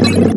you